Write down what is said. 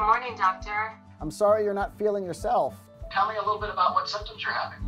Good morning, doctor. I'm sorry you're not feeling yourself. Tell me a little bit about what symptoms you're having.